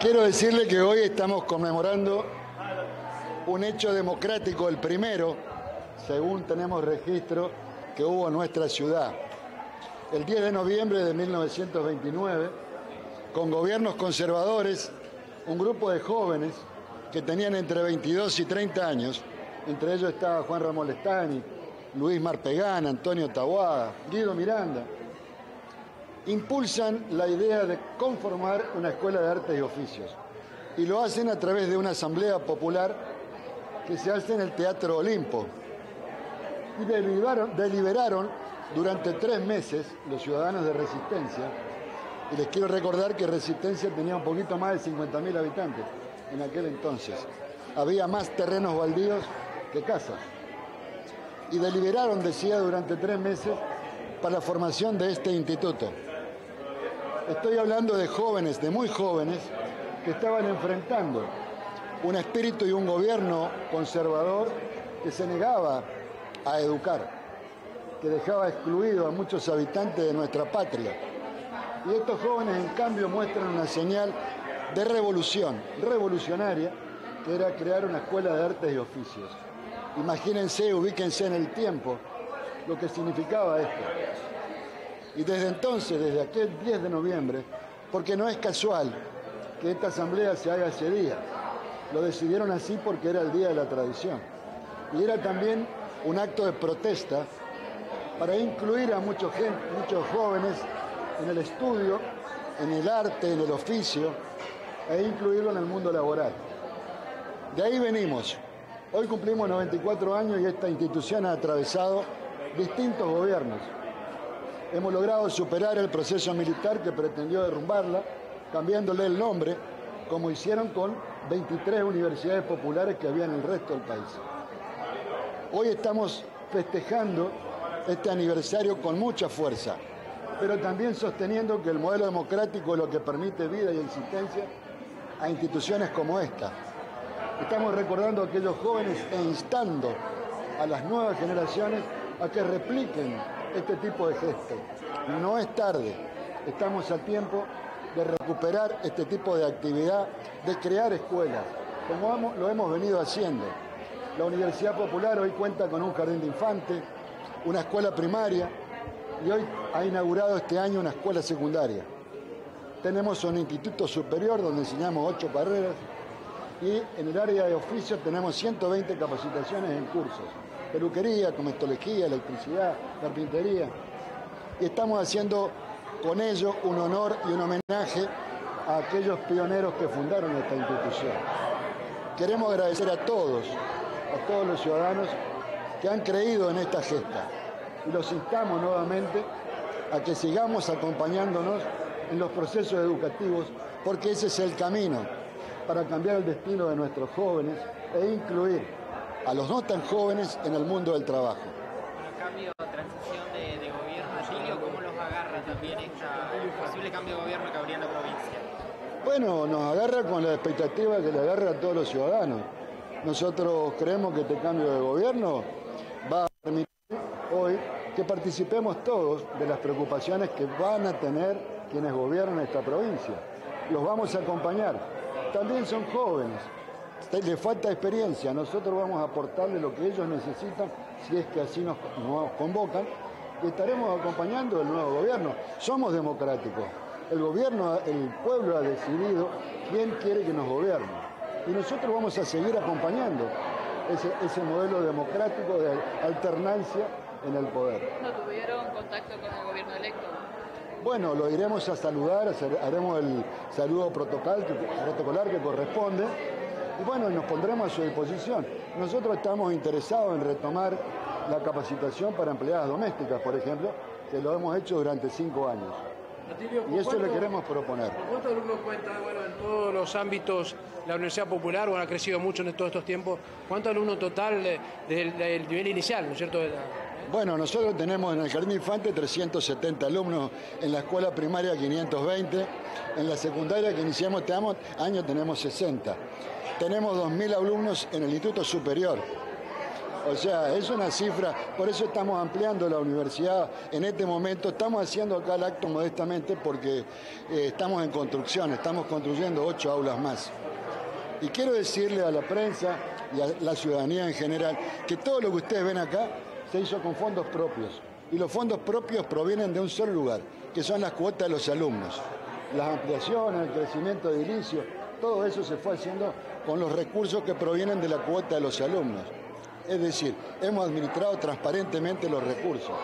Quiero decirle que hoy estamos conmemorando un hecho democrático, el primero, según tenemos registro, que hubo en nuestra ciudad. El 10 de noviembre de 1929, con gobiernos conservadores, un grupo de jóvenes que tenían entre 22 y 30 años, entre ellos estaba Juan Ramón Lestani, Luis Marpegán, Antonio Tahuada, Guido Miranda, impulsan la idea de conformar una escuela de artes y oficios. Y lo hacen a través de una asamblea popular que se hace en el Teatro Olimpo. Y deliberaron, durante tres meses los ciudadanos de Resistencia. Y les quiero recordar que Resistencia tenía un poquito más de 50.000 habitantes en aquel entonces. Había más terrenos baldíos que casas. Y deliberaron, decía, durante tres meses para la formación de este instituto. Estoy hablando de jóvenes, de muy jóvenes, que estaban enfrentando un espíritu y un gobierno conservador que se negaba a educar, que dejaba excluido a muchos habitantes de nuestra patria. Y estos jóvenes, en cambio, muestran una señal de revolución, revolucionaria, que era crear una escuela de artes y oficios. Imagínense, ubíquense en el tiempo, lo que significaba esto. Y desde entonces, desde aquel 10 de noviembre, porque no es casual que esta asamblea se haga ese día, lo decidieron así porque era el día de la tradición. Y era también un acto de protesta para incluir a muchos, jóvenes en el estudio, en el arte, en el oficio, e incluirlo en el mundo laboral. De ahí venimos. Hoy cumplimos 94 años y esta institución ha atravesado distintos gobiernos hemos logrado superar el proceso militar que pretendió derrumbarla, cambiándole el nombre, como hicieron con 23 universidades populares que había en el resto del país. Hoy estamos festejando este aniversario con mucha fuerza, pero también sosteniendo que el modelo democrático es lo que permite vida y existencia a instituciones como esta. Estamos recordando a aquellos jóvenes e instando a las nuevas generaciones a que repliquen este tipo de gestos. No es tarde, estamos a tiempo de recuperar este tipo de actividad, de crear escuelas, como lo hemos venido haciendo. La Universidad Popular hoy cuenta con un jardín de infantes, una escuela primaria y hoy ha inaugurado este año una escuela secundaria. Tenemos un instituto superior donde enseñamos ocho carreras y en el área de oficio tenemos 120 capacitaciones en cursos peluquería, comestología, electricidad, carpintería. Y estamos haciendo con ello un honor y un homenaje a aquellos pioneros que fundaron esta institución. Queremos agradecer a todos, a todos los ciudadanos que han creído en esta gesta y los instamos nuevamente a que sigamos acompañándonos en los procesos educativos porque ese es el camino para cambiar el destino de nuestros jóvenes e incluir a los no tan jóvenes en el mundo del trabajo. El cambio, transición de, de gobierno, ¿cómo los agarra también este posible cambio de gobierno que habría en la provincia? Bueno, nos agarra con la expectativa que le agarra a todos los ciudadanos. Nosotros creemos que este cambio de gobierno va a permitir hoy que participemos todos de las preocupaciones que van a tener quienes gobiernan esta provincia. Los vamos a acompañar. También son jóvenes, le falta experiencia, nosotros vamos a aportarle lo que ellos necesitan si es que así nos, convocan y estaremos acompañando el nuevo gobierno. Somos democráticos, el gobierno, el pueblo ha decidido quién quiere que nos gobierne y nosotros vamos a seguir acompañando ese, ese modelo democrático de alternancia en el poder. ¿No tuvieron contacto con el gobierno electo? Bueno, lo iremos a saludar, haremos el saludo protocolar que corresponde y bueno, nos pondremos a su disposición. Nosotros estamos interesados en retomar la capacitación para empleadas domésticas, por ejemplo, que lo hemos hecho durante cinco años. y eso le queremos proponer. ¿Cuántos alumnos cuenta, bueno, en todos los ámbitos, la Universidad Popular, bueno, ha crecido mucho en todos estos tiempos, ¿cuántos alumnos total del, nivel inicial, ¿no es cierto? Bueno, nosotros tenemos en el Jardín Infante 370 alumnos, en la escuela primaria 520, en la secundaria que iniciamos este año tenemos 60 tenemos 2.000 alumnos en el Instituto Superior. O sea, es una cifra, por eso estamos ampliando la universidad en este momento. Estamos haciendo acá el acto modestamente porque eh, estamos en construcción, estamos construyendo ocho aulas más. Y quiero decirle a la prensa y a la ciudadanía en general que todo lo que ustedes ven acá se hizo con fondos propios. Y los fondos propios provienen de un solo lugar, que son las cuotas de los alumnos. Las ampliaciones, el crecimiento de edilicio, todo eso se fue haciendo con los recursos que provienen de la cuota de los alumnos. Es decir, hemos administrado transparentemente los recursos.